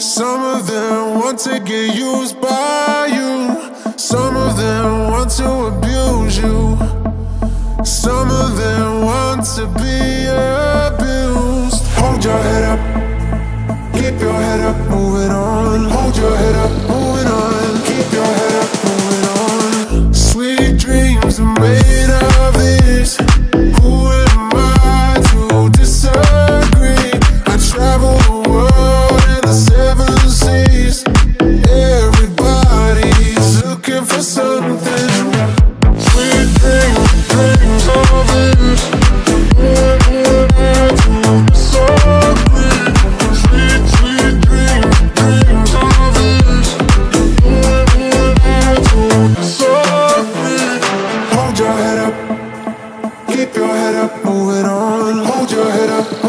Some of them want to get used by you. Some of them want to abuse you. Some of them want to be abused. Hold your head up. Keep your head up, moving on. Hold your head up, moving on. Keep your head up, moving on. Sweet dreams are made of head up. Up, moving on. Hold your head up.